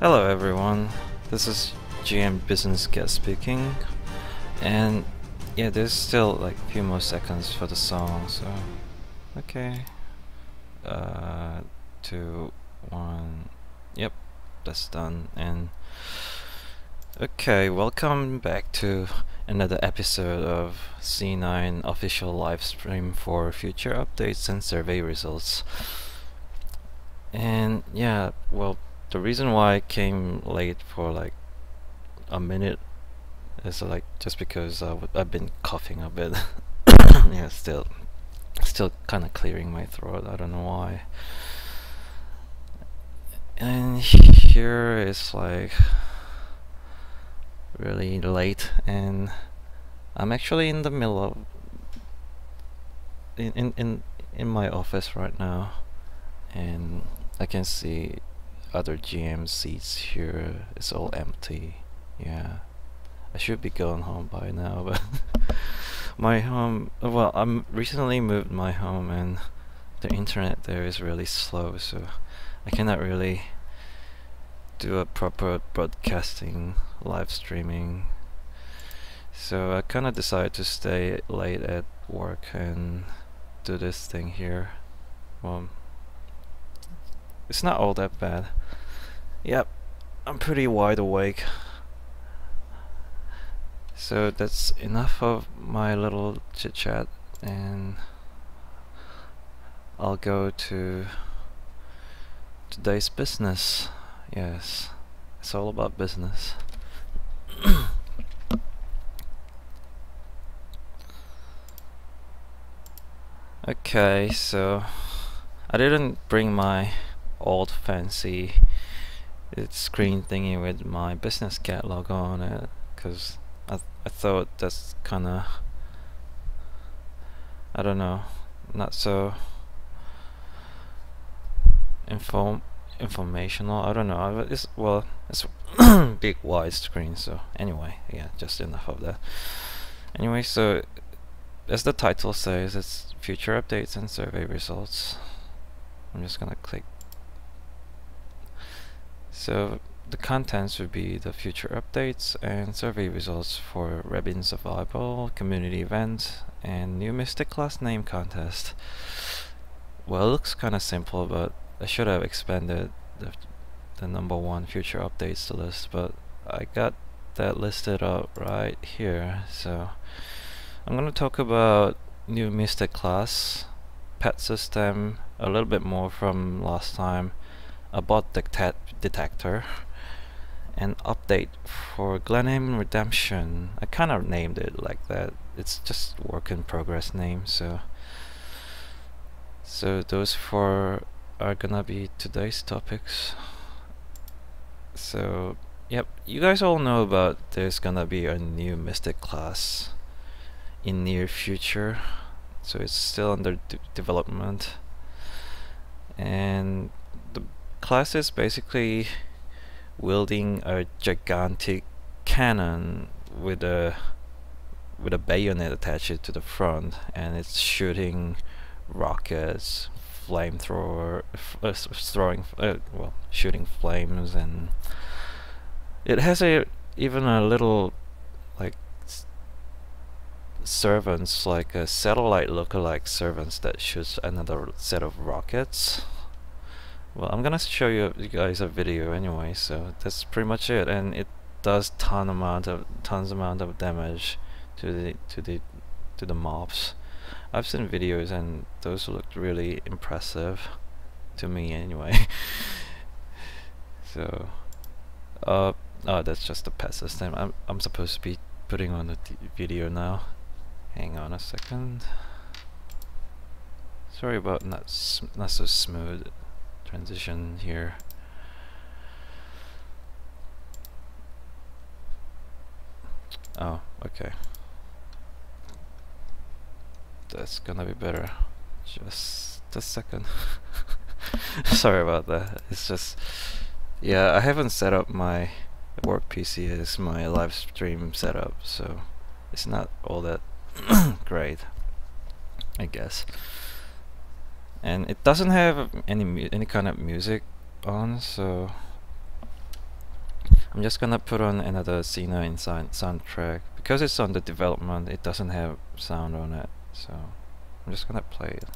Hello everyone, this is GM Business Guest speaking, and yeah, there's still like a few more seconds for the song, so okay. Uh, two, one, yep, that's done, and okay, welcome back to another episode of C9 official live stream for future updates and survey results. And yeah, well, the reason why I came late for like a minute is like just because uh, I've been coughing a bit. yeah, still, still kind of clearing my throat. I don't know why. And here is like really late, and I'm actually in the middle of in in in, in my office right now, and I can see other GM seats here. It's all empty. Yeah, I should be going home by now, but my home. Well, I'm recently moved my home, and the internet there is really slow, so I cannot really do a proper broadcasting, live streaming. So I kind of decided to stay late at work and do this thing here. Well, it's not all that bad. Yep, I'm pretty wide awake. So that's enough of my little chit chat and I'll go to today's business. Yes, it's all about business. okay, so I didn't bring my old fancy uh, screen thingy with my business catalog on it because I, th I thought that's kind of I don't know not so inform informational I don't know it's well it's big wide screen so anyway yeah just enough of that. Anyway so as the title says it's future updates and survey results. I'm just gonna click so the contents would be the future updates and survey results for Rebin Survival, community event, and new Mystic class name contest. Well, it looks kind of simple, but I should have expanded the, the number one future updates to list, but I got that listed up right here. So I'm going to talk about new Mystic class, pet system, a little bit more from last time, a bot detector an update for Glenhaven Redemption. I kind of named it like that. It's just work in progress name. So, so those four are gonna be today's topics. So, yep, you guys all know about there's gonna be a new Mystic class in near future. So it's still under development, and class is basically wielding a gigantic cannon with a with a bayonet attached to the front and it's shooting rockets flamethrower uh, throwing uh, well shooting flames and it has a even a little like servants like a satellite look-alike servants that shoots another set of rockets well, I'm gonna show you, guys a video anyway, so that's pretty much it, and it does ton amount of tons amount of damage to the to the to the mobs. I've seen videos and those looked really impressive to me anyway. so, uh, oh, that's just the pet system. I'm I'm supposed to be putting on the video now. Hang on a second. Sorry about not not so smooth transition here. Oh, okay. That's gonna be better. Just a second. Sorry about that. It's just, yeah, I haven't set up my work PC as my live stream setup, so it's not all that great, I guess and it doesn't have any any kind of music on so I'm just gonna put on another Xena inside soundtrack. Because it's on the development it doesn't have sound on it so I'm just gonna play it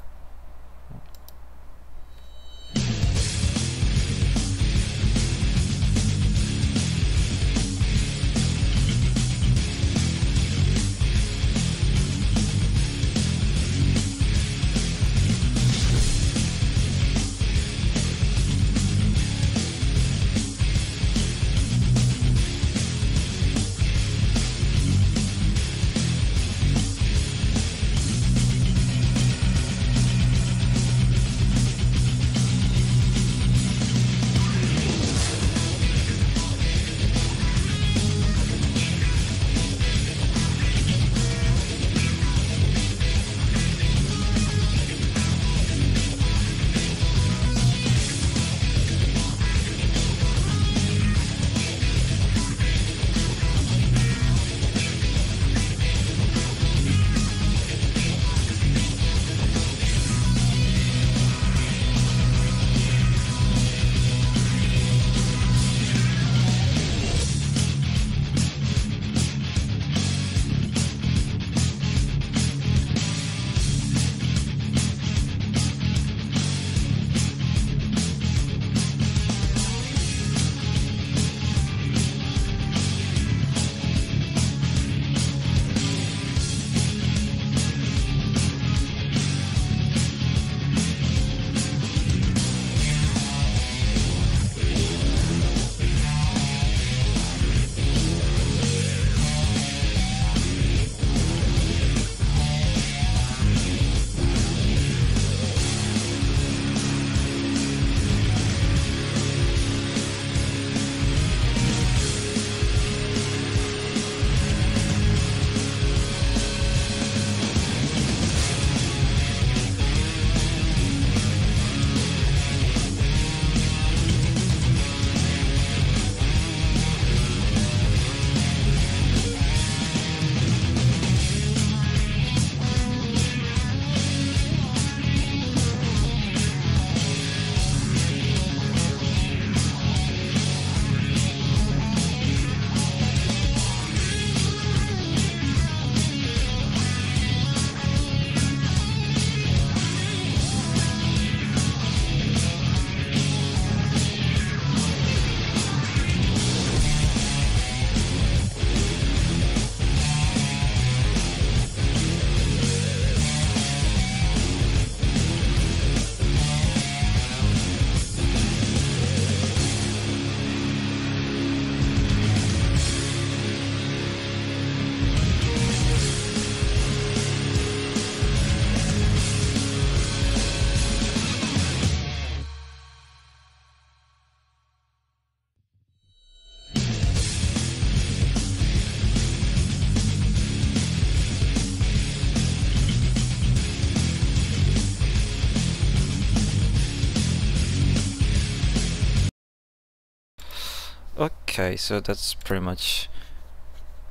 Okay, so that's pretty much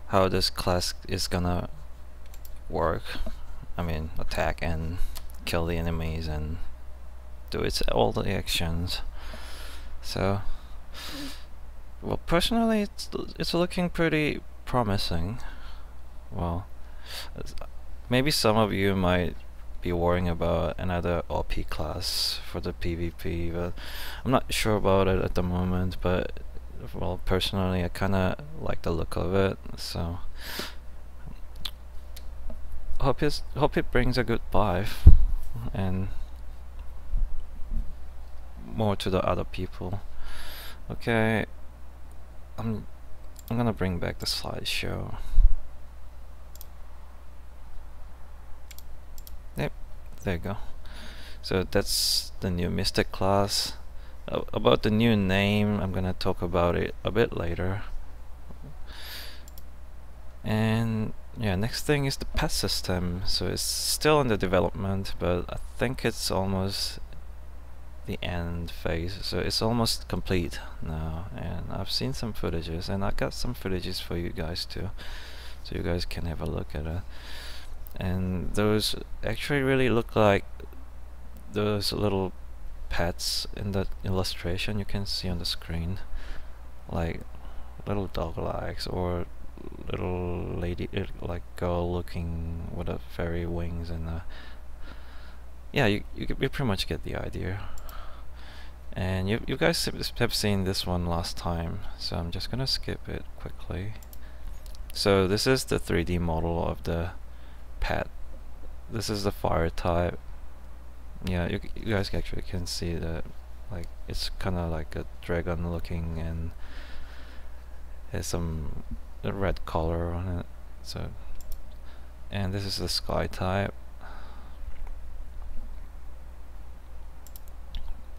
how this class is gonna work. I mean, attack and kill the enemies and do its all the actions. So, well, personally, it's it's looking pretty promising. Well, maybe some of you might be worrying about another OP class for the PvP, but I'm not sure about it at the moment. But well personally I kinda like the look of it so. Hope it hope it brings a good life and more to the other people. Okay I'm I'm gonna bring back the slideshow. Yep there you go. So that's the new mystic class about the new name, I'm gonna talk about it a bit later. And yeah, next thing is the pet system. So it's still the development, but I think it's almost the end phase. So it's almost complete now. And I've seen some footages, and I got some footages for you guys too. So you guys can have a look at it. And those actually really look like those little pets in that illustration you can see on the screen like little dog legs or little lady uh, like girl looking with a fairy wings and uh, yeah you, you, you pretty much get the idea. And you, you guys have seen this one last time so I'm just gonna skip it quickly. So this is the 3D model of the pet. This is the fire type yeah you, you guys actually can see that like it's kind of like a dragon looking and has some red color on it so. And this is the sky type.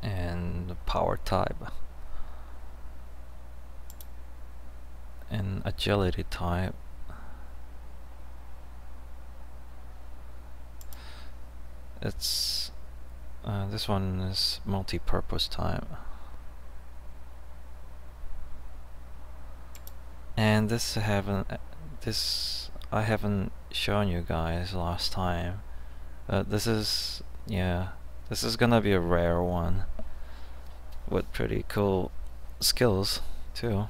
And the power type. And agility type. It's uh, this one is multi-purpose type. And this I haven't this I haven't shown you guys last time uh, this is yeah this is gonna be a rare one with pretty cool skills too.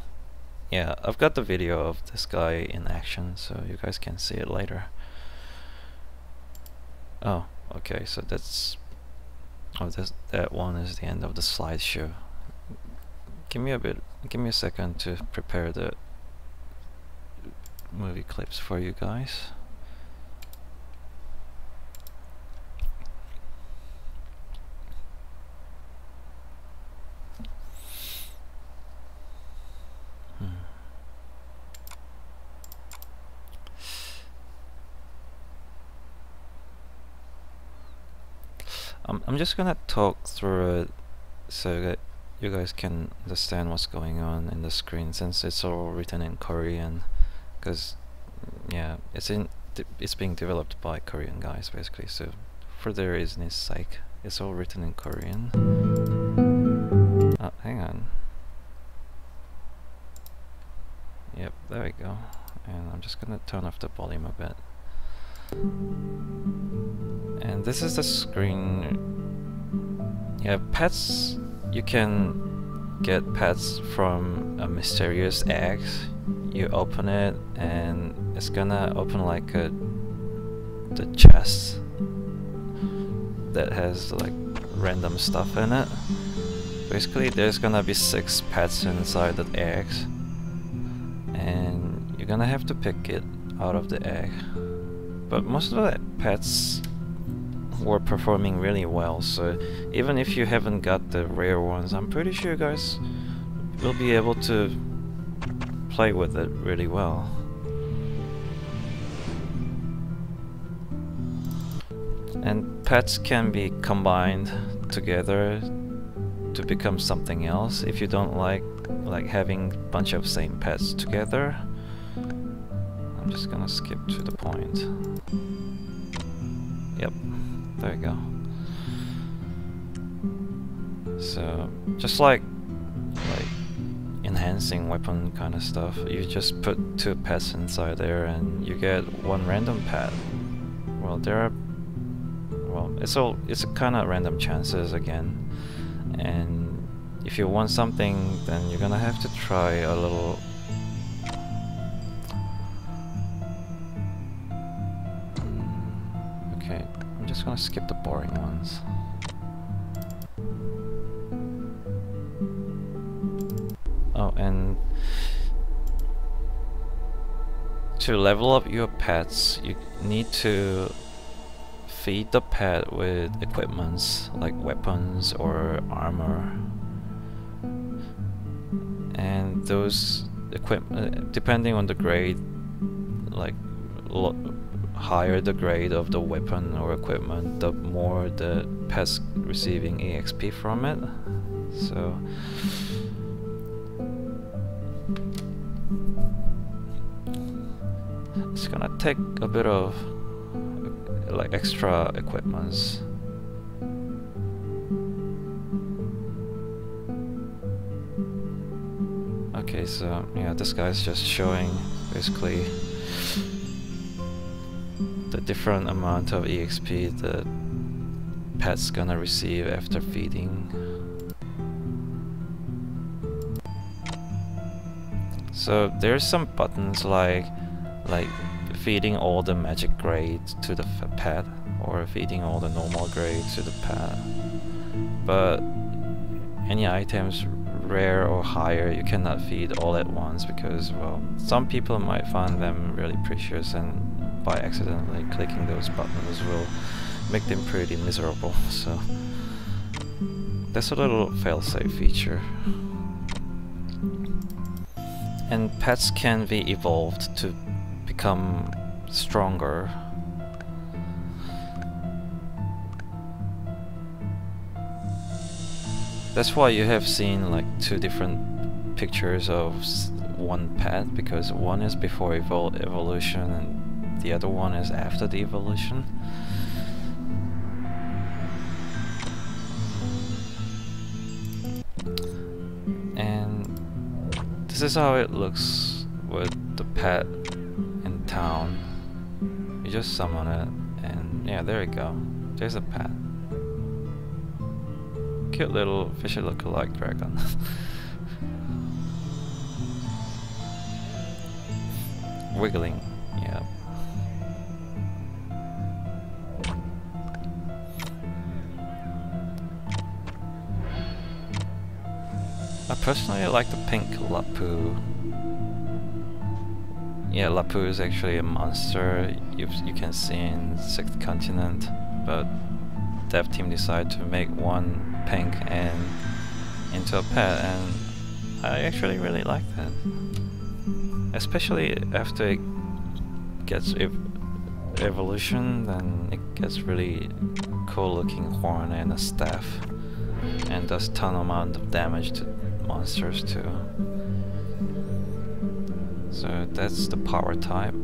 Yeah I've got the video of this guy in action so you guys can see it later. Oh okay so that's oh this that one is the end of the slideshow give me a bit give me a second to prepare the movie clips for you guys. I'm, I'm just gonna talk through it so that you guys can understand what's going on in the screen since it's all written in Korean. Because yeah it's in it's being developed by Korean guys basically. So for their easiness sake it's all written in Korean. Oh hang on. Yep there we go. And I'm just gonna turn off the volume a bit and this is the screen. Yeah pets. You can get pets from a mysterious eggs you open it and it's gonna open like a the chest that has like random stuff in it. Basically there's gonna be six pets inside the eggs and you're gonna have to pick it out of the egg. But most of the pets were performing really well so even if you haven't got the rare ones I'm pretty sure you guys will be able to play with it really well. And pets can be combined together to become something else if you don't like like having a bunch of same pets together. I'm just gonna skip to the point. Yep, there you go. So, just like, like enhancing weapon kind of stuff. You just put two pets inside there and you get one random pet. Well, there are... Well, it's all... It's a kind of random chances again. And if you want something, then you're gonna have to try a little... Okay, I'm just gonna skip the boring ones. Oh, and to level up your pets, you need to feed the pet with equipments like weapons or armor. And those equipment, uh, depending on the grade, like higher the grade of the weapon or equipment, the more the pet's receiving EXP from it. So it's gonna take a bit of like extra equipments okay so yeah this guy's just showing basically the different amount of EXP the pet's gonna receive after feeding So there's some buttons like like feeding all the magic grades to the pet or feeding all the normal grades to the pet. But any items rare or higher you cannot feed all at once because well some people might find them really precious and by accidentally clicking those buttons will make them pretty miserable so. That's a little failsafe feature. And pets can be evolved to become stronger. That's why you have seen like two different pictures of one pet because one is before evol evolution and the other one is after the evolution. And this is how it looks with the pet in town. You just summon it and yeah, there you go. There's a pet cute little fishy look-alike dragon. Wiggling, yeah. I personally like the pink Lapu. Yeah, Lapu is actually a monster you you can see in Sixth Continent, but dev team decided to make one pink and into a pet and I actually really like that. Especially after it gets ev evolution then it gets really cool looking horn and a staff and does ton amount of damage to monsters too. So that's the power type.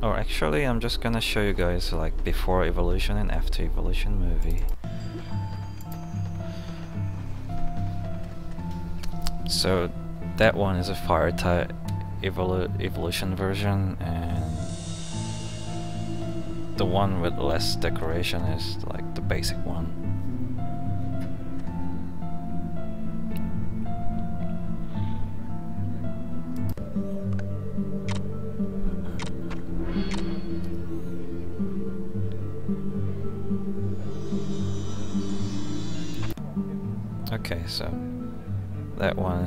Or actually I'm just gonna show you guys like before evolution and after evolution movie. So that one is a fire type evolu evolution version and the one with less decoration is like the basic one.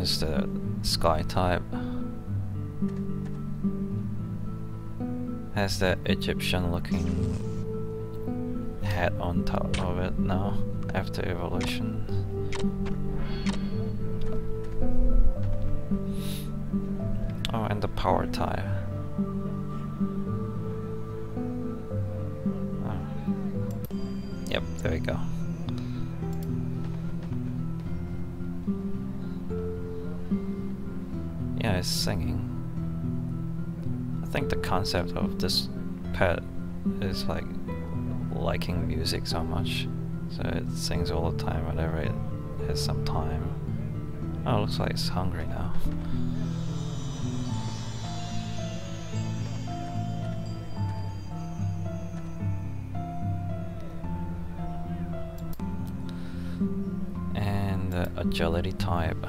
Is the sky type. Has that Egyptian looking hat on top of it now, after evolution. Oh, and the power type. Concept of this pet is like liking music so much. So it sings all the time whenever it has some time. Oh, looks like it's hungry now. And the agility type.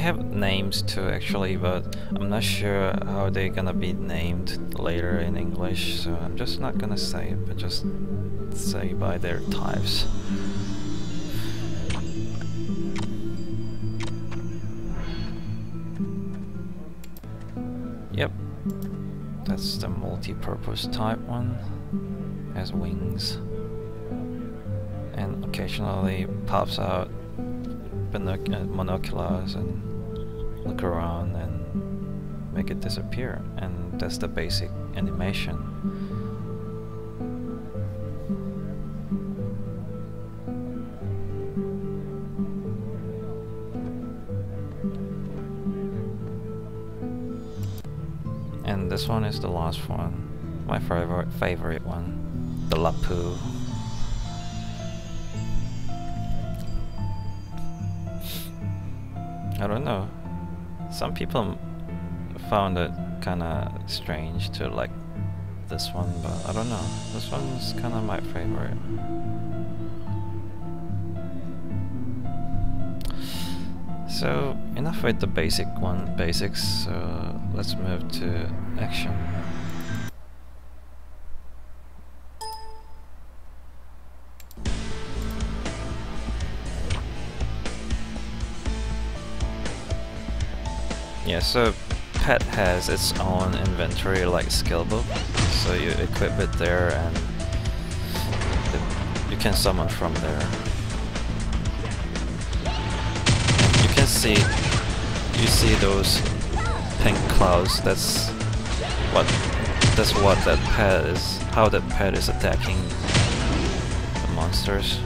Have names too actually, but I'm not sure how they're gonna be named later in English, so I'm just not gonna say it, but just say by their types. Yep, that's the multi-purpose type one, has wings, and occasionally pops out binoc uh, monoculars and look around and make it disappear. And that's the basic animation. And this one is the last one. My favorite favorite one. The Lapu people found it kind of strange to like this one, but I don't know. This one's kind of my favorite. So enough with the basic one basics. So let's move to action. Yeah, so pet has its own inventory like skill book, so you equip it there and you can summon from there. You can see, you see those pink clouds, that's what, that's what that pet is, how that pet is attacking the monsters.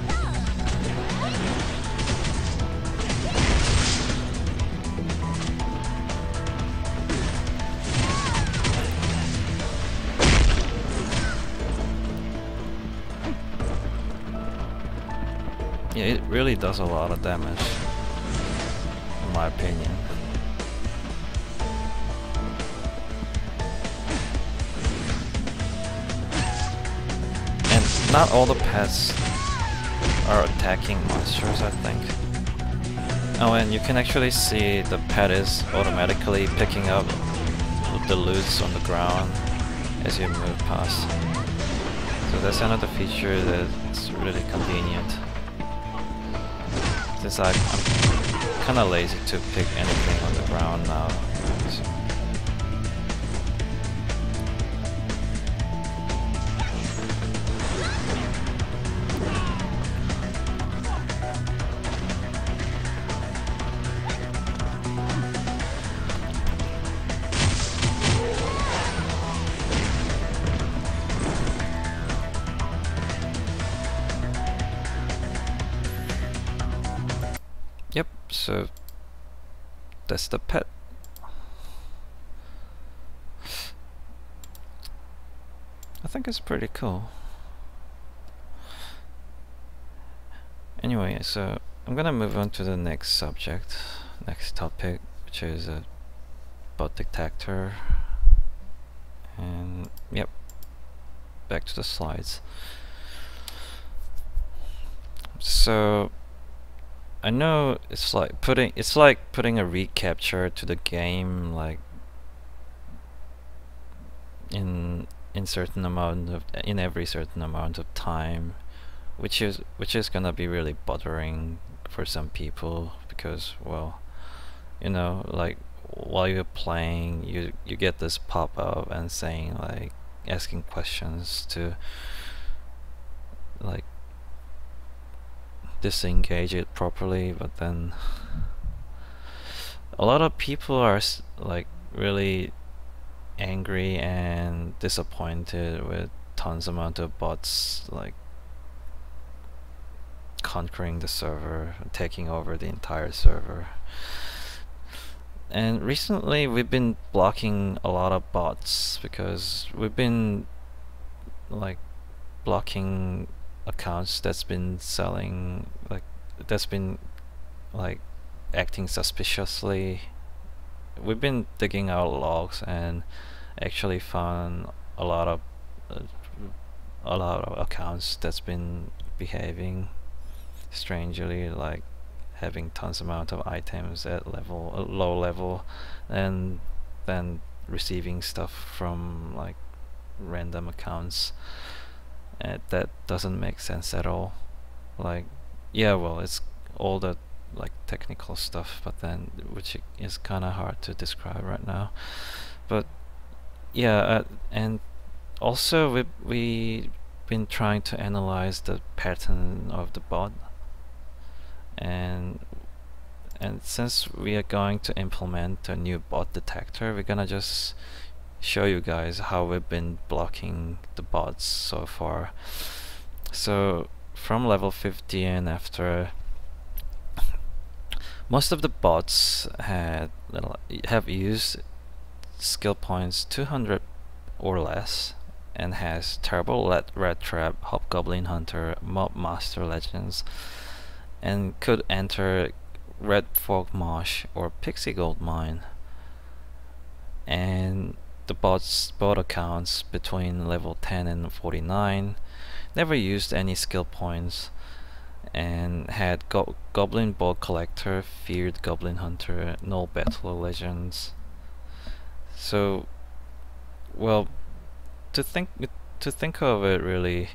Really does a lot of damage, in my opinion. And not all the pets are attacking monsters, I think. Oh, and you can actually see the pet is automatically picking up the loots on the ground as you move past. So that's another feature that's really convenient since I, I'm kinda lazy to pick anything on the ground now. So. That's the pet. I think it's pretty cool. Anyway, so I'm gonna move on to the next subject, next topic, which is a bot detector. And yep, back to the slides. So I know it's like putting it's like putting a reCAPTCHA to the game like in in certain amount of in every certain amount of time which is which is gonna be really bothering for some people because well you know like while you're playing you you get this pop-up and saying like asking questions to like disengage it properly but then a lot of people are like really angry and disappointed with tons amount of bots like conquering the server taking over the entire server. And recently we've been blocking a lot of bots because we've been like blocking accounts that's been selling like that's been like acting suspiciously. We've been digging out logs and actually found a lot of uh, a lot of accounts that's been behaving strangely like having tons amount of items at level uh, low level and then receiving stuff from like random accounts and that doesn't make sense at all. Like yeah well it's all the like technical stuff but then which is kind of hard to describe right now. But yeah uh, and also we we been trying to analyze the pattern of the bot. And and since we are going to implement a new bot detector we're gonna just show you guys how we've been blocking the bots so far so from level 50 and after most of the bots had have used skill points 200 or less and has Terrible Red, Rat Trap, Hobgoblin Hunter, Mob Master Legends and could enter Red Fog Marsh or Pixie Gold Mine. And the bot's bot accounts between level 10 and 49 never used any skill points and had go Goblin Ball Collector, Feared Goblin Hunter, no Battle Legends. So, well, to think to think of it really,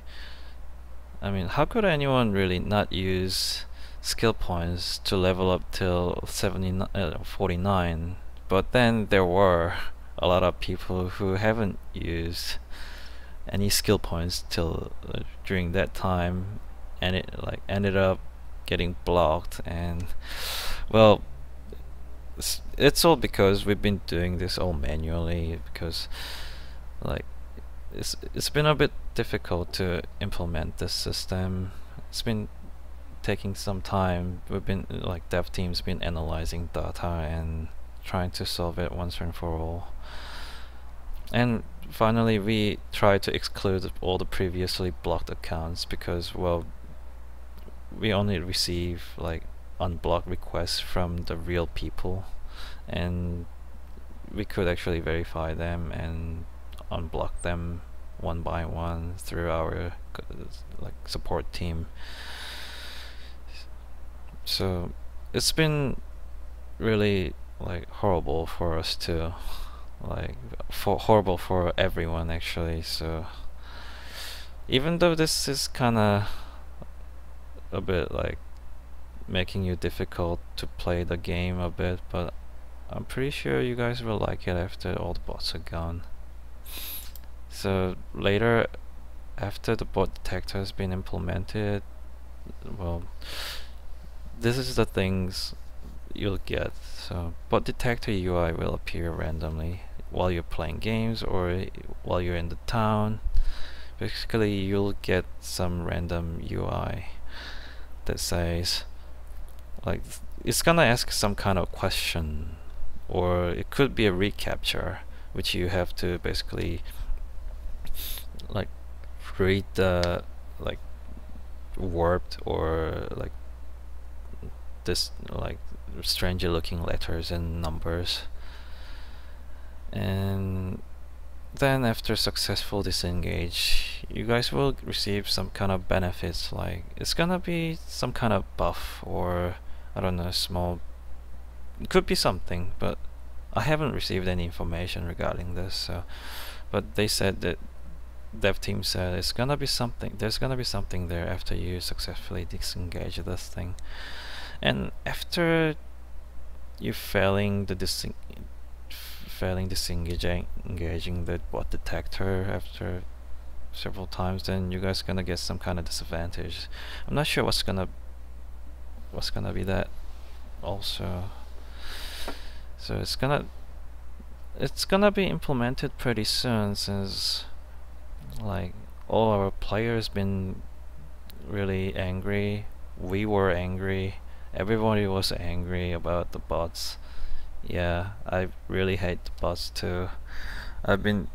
I mean, how could anyone really not use skill points to level up till 79, uh, 49? But then there were a lot of people who haven't used any skill points till uh, during that time and it like ended up getting blocked and well it's, it's all because we've been doing this all manually because like it's it's been a bit difficult to implement this system. It's been taking some time. We've been like dev teams been analyzing data and trying to solve it once and for all and finally we try to exclude all the previously blocked accounts because well we only receive like unblocked requests from the real people. And we could actually verify them and unblock them one by one through our like support team. So it's been really like horrible for us to like for horrible for everyone actually so even though this is kind of a bit like making you difficult to play the game a bit but I'm pretty sure you guys will like it after all the bots are gone. So later after the bot detector has been implemented well this is the things you'll get. So bot detector UI will appear randomly while you're playing games or while you're in the town. Basically you'll get some random UI that says like it's gonna ask some kind of question or it could be a reCAPTCHA which you have to basically like read the like warped or like this like stranger looking letters and numbers and then after successful disengage you guys will receive some kind of benefits like it's gonna be some kind of buff or I don't know small it could be something but I haven't received any information regarding this so but they said that dev team said it's gonna be something there's gonna be something there after you successfully disengage this thing. And after you failing the disengage failing disengaging engaging the bot detector after several times then you guys gonna get some kind of disadvantage. I'm not sure what's gonna what's gonna be that also. So it's gonna it's gonna be implemented pretty soon since like all our players been really angry. We were angry. Everybody was angry about the bots yeah, I really hate the bots too. I've been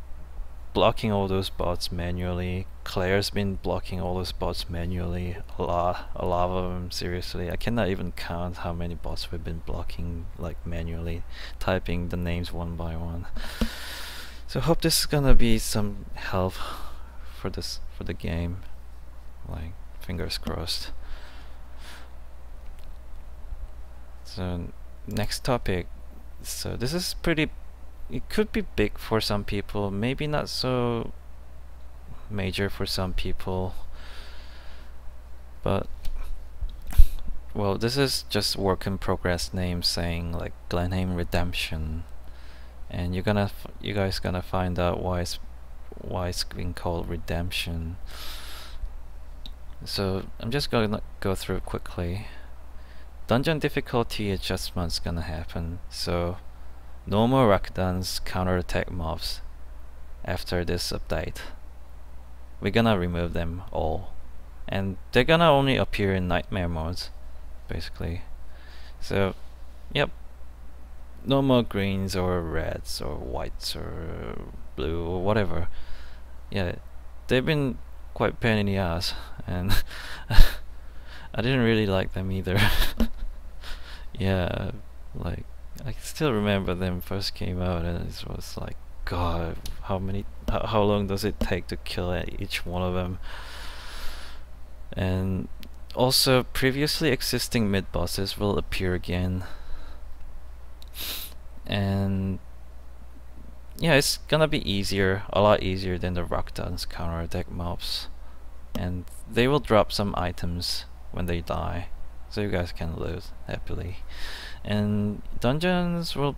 blocking all those bots manually. Claire's been blocking all those bots manually. A lot, a lot of them. Seriously, I cannot even count how many bots we've been blocking, like manually, typing the names one by one. So hope this is gonna be some help for this for the game. Like fingers crossed. So next topic so this is pretty it could be big for some people maybe not so major for some people. But well this is just work in progress name saying like Glenheim Redemption. And you're gonna you guys gonna find out why it's why it's being called Redemption. So I'm just gonna go through it quickly dungeon difficulty adjustments gonna happen. So no more Rakdans counterattack mobs after this update. We're gonna remove them all. And they're gonna only appear in nightmare modes basically. So yep. No more greens or reds or whites or blue or whatever. Yeah they've been quite pain in the ass and I didn't really like them either yeah, like I still remember them first came out and it was like god how many how, how long does it take to kill each one of them? And also previously existing mid bosses will appear again. And yeah it's gonna be easier a lot easier than the Rakdans counter attack mobs. And they will drop some items when they die so you guys can loot happily. And dungeons will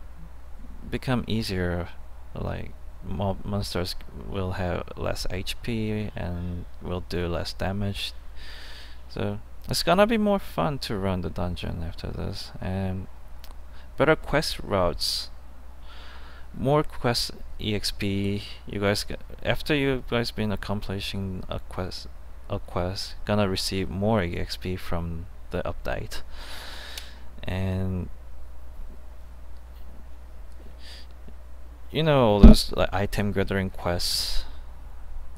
become easier like mob monsters will have less HP and will do less damage. So it's gonna be more fun to run the dungeon after this. And better quest routes. More quest exp you guys after you guys been accomplishing a quest a quest gonna receive more exp from the update. And you know all those like item gathering quests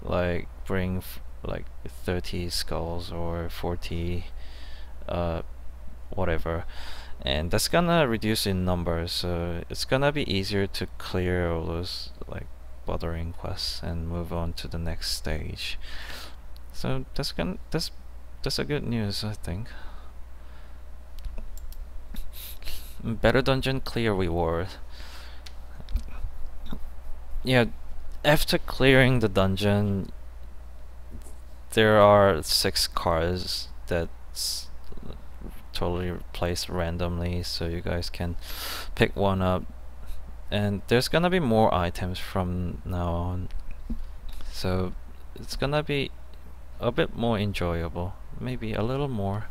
like bring like 30 skulls or 40 uh whatever. And that's gonna reduce in numbers so it's gonna be easier to clear all those like bothering quests and move on to the next stage. So that's gonna that's that's a good news I think better dungeon clear reward yeah, after clearing the dungeon, there are six cards that's totally placed randomly, so you guys can pick one up. And there's gonna be more items from now on, so it's gonna be a bit more enjoyable, maybe a little more.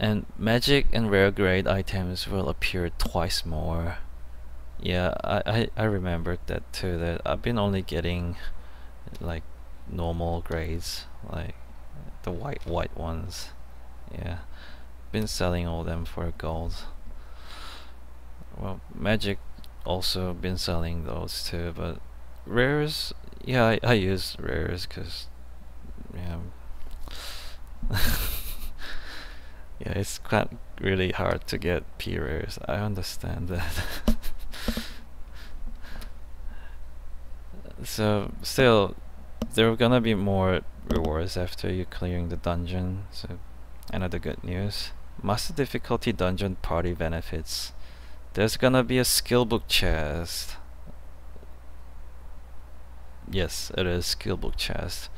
And magic and rare grade items will appear twice more. Yeah, I, I, I remembered that too, that I've been only getting like normal grades, like the white white ones. Yeah, been selling all them for gold. Well, Magic also been selling those too, but rares, yeah, I, I use rares because, yeah, yeah, it's quite really hard to get P. I understand that. so still there are gonna be more rewards after you clearing the dungeon so another good news master difficulty dungeon party benefits there's gonna be a skill book chest yes it is skill book chest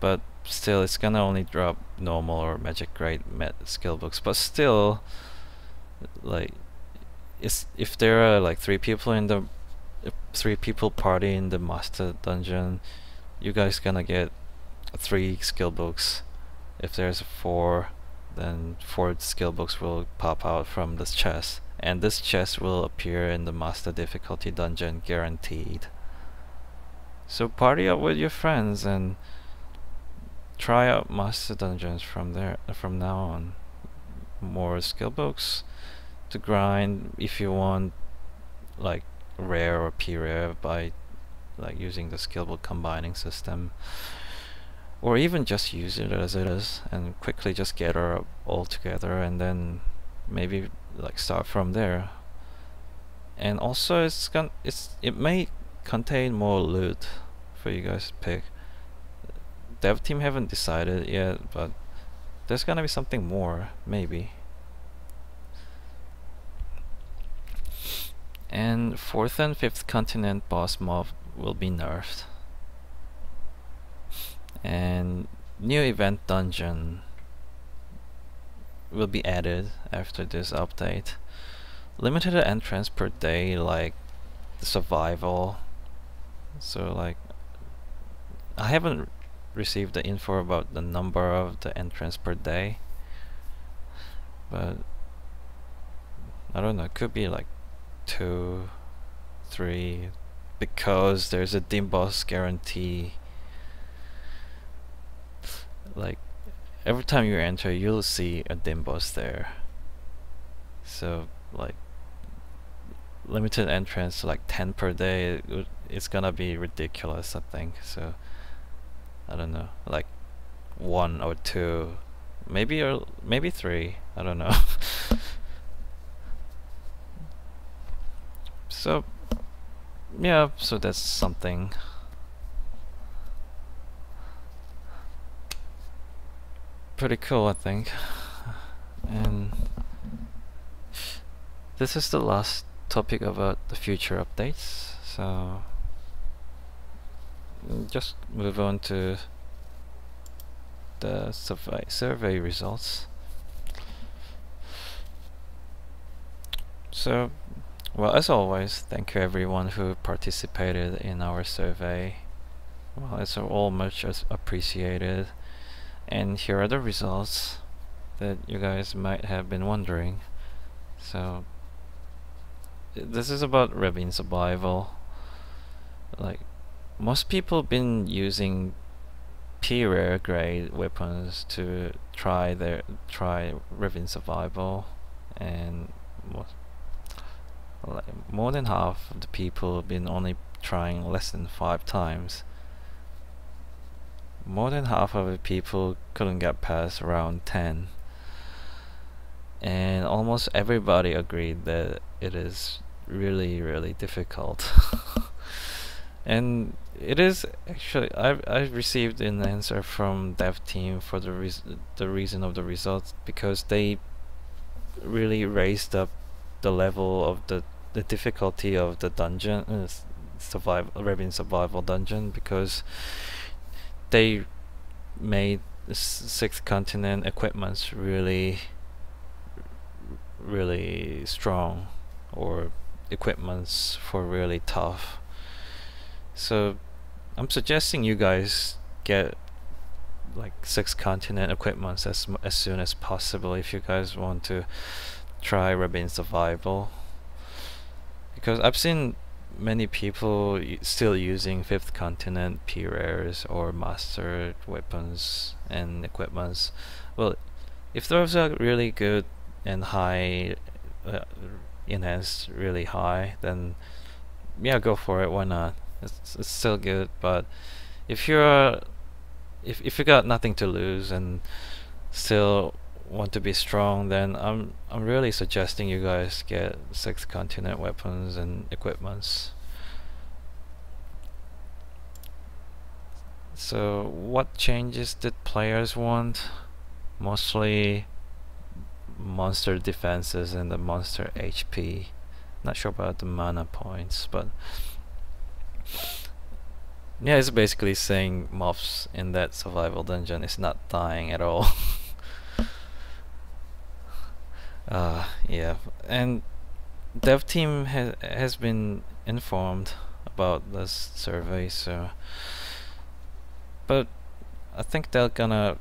but still it's gonna only drop normal or magic grade skill books but still like it's if there are like three people in the three people party in the master dungeon you guys gonna get three skill books. If there's four then four skill books will pop out from this chest and this chest will appear in the master difficulty dungeon guaranteed. So party up with your friends and try out master dungeons from there from now on. More skill books to grind if you want like rare or p-rare by like using the skill book combining system. Or even just use it as it is and quickly just get her all together and then maybe like start from there. And also it's gonna it's it may contain more loot for you guys to pick dev team haven't decided yet but there's gonna be something more maybe. And 4th and 5th continent boss mob will be nerfed. And new event dungeon will be added after this update. Limited entrance per day like survival. So like I haven't received the info about the number of the entrance per day but I don't know it could be like two, three, because there's a dim boss guarantee. Like every time you enter, you'll see a dim boss there. So like limited entrance, like 10 per day, it, it's gonna be ridiculous, I think. So I don't know, like one or two, maybe or maybe three. I don't know. so yeah, so that's something. Pretty cool, I think. And this is the last topic about the future updates. So just move on to the survey, survey results. So, well, as always, thank you everyone who participated in our survey. Well, it's all much appreciated. And here are the results that you guys might have been wondering. So, this is about Rebin survival. Like, most people been using P-rare grade weapons to try their try Rebin survival, and more than half of the people have been only trying less than five times. More than half of the people couldn't get past round 10 and almost everybody agreed that it is really really difficult and it is actually I've I've received an answer from dev team for the reas the reason of the results because they really raised up the level of the the difficulty of the dungeon uh, survival Rebin survival dungeon because they made sixth continent equipments really really strong or equipments for really tough. So I'm suggesting you guys get like six continent equipments as as soon as possible if you guys want to try Rebin survival. Because I've seen many people still using fifth continent P rares or mastered weapons and equipments. Well if those are really good and high uh, enhanced really high then yeah go for it. Why not it's, it's still good but if you're if, if you got nothing to lose and still want to be strong then I'm I'm really suggesting you guys get sixth continent weapons and equipments so what changes did players want mostly monster defenses and the monster HP. Not sure about the mana points, but yeah, it's basically saying mobs in that survival dungeon is not dying at all. uh, yeah, and dev team has has been informed about this survey, so but I think they're gonna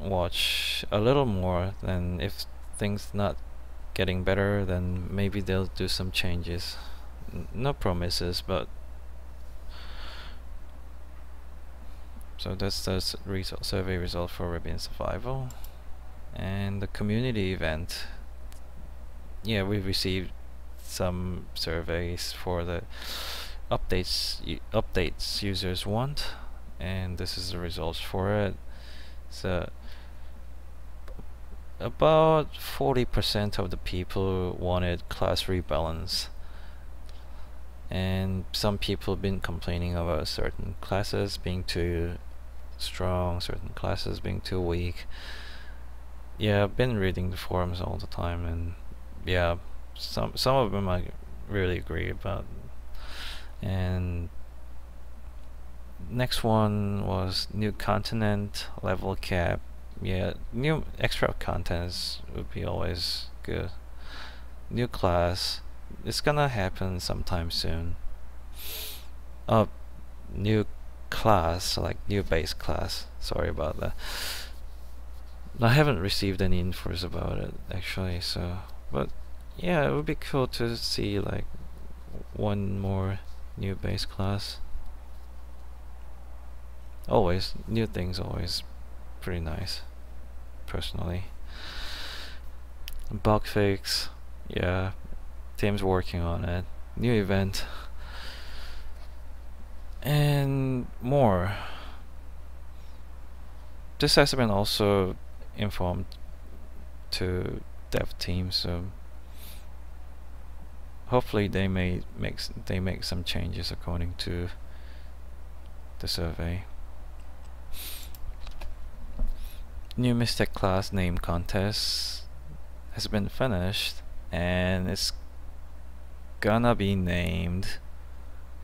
watch a little more than if things not getting better then maybe they'll do some changes N no promises but so that's the result, survey result for Rebin Survival. And the community event. Yeah we received some surveys for the updates updates users want. And this is the results for it. So about 40% of the people wanted class rebalance. And some people been complaining about certain classes being too strong, certain classes being too weak. Yeah, I've been reading the forums all the time and yeah, some some of them I really agree about. And next one was new continent level cap yeah, new extra contents would be always good. New class, it's gonna happen sometime soon. Uh, new class, like new base class. Sorry about that. I haven't received any infos about it actually, so but yeah, it would be cool to see like one more new base class. Always new things always pretty nice, personally. Bug fix, yeah, team's working on it. New event, and more. This has been also informed to dev team, so hopefully they may make they make some changes according to the survey. New Mystic class name contest has been finished and it's gonna be named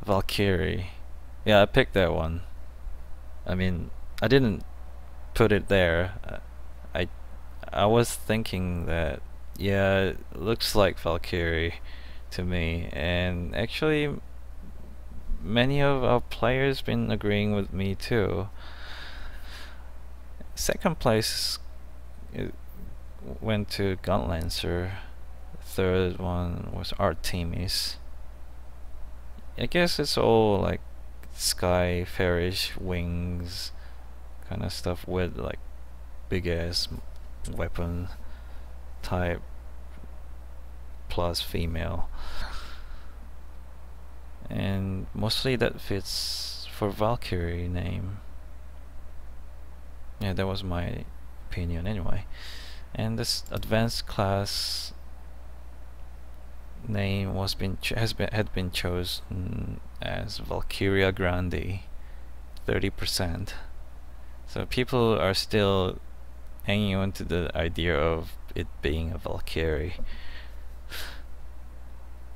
Valkyrie. Yeah, I picked that one. I mean, I didn't put it there. Uh, I I was thinking that yeah, it looks like Valkyrie to me, and actually, many of our players been agreeing with me too. Second place went to Gunlancer. Third one was Artemis. I guess it's all like sky fairish wings kind of stuff with like big ass weapon type plus female. And mostly that fits for Valkyrie name. Yeah that was my opinion anyway. And this advanced class name was been has been had been chosen as Valkyria Grande 30% so people are still hanging on to the idea of it being a Valkyrie.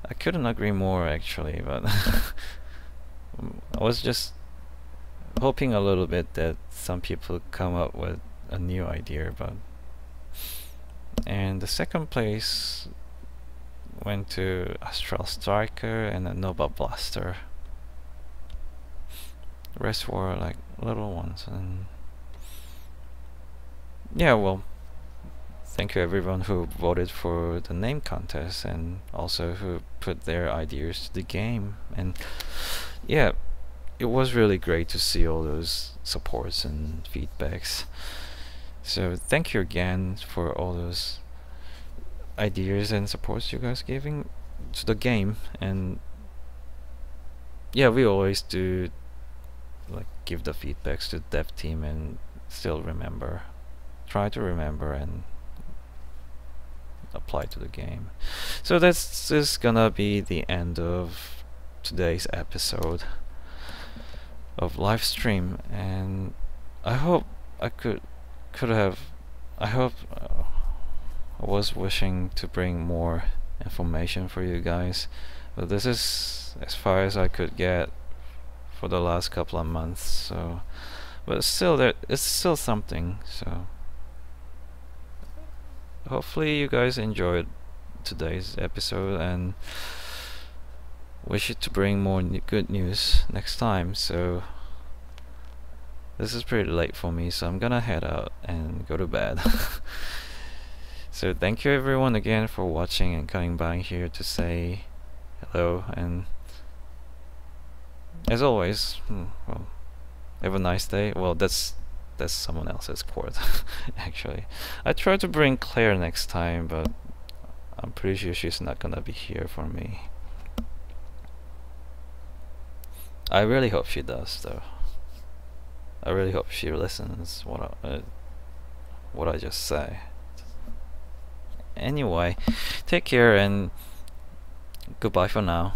I couldn't agree more actually but I was just hoping a little bit that some people come up with a new idea but and the second place went to Astral Striker and a Nova Blaster. The rest were like little ones and yeah well thank you everyone who voted for the name contest and also who put their ideas to the game and yeah it was really great to see all those supports and feedbacks so thank you again for all those ideas and supports you guys giving to the game and yeah we always do like give the feedbacks to the dev team and still remember try to remember and apply to the game. So that's just gonna be the end of today's episode of live stream and I hope I could could have I hope uh, I was wishing to bring more information for you guys but this is as far as I could get for the last couple of months so but still there it's still something so. Hopefully you guys enjoyed today's episode and wish it to bring more good news next time so. This is pretty late for me so I'm gonna head out and go to bed So thank you everyone again for watching and coming by here to say hello and as always, hmm, well, have a nice day. Well, that's that's someone else's quote, actually. I try to bring Claire next time, but I'm pretty sure she's not gonna be here for me. I really hope she does, though. I really hope she listens what I, uh, what I just say anyway take care and goodbye for now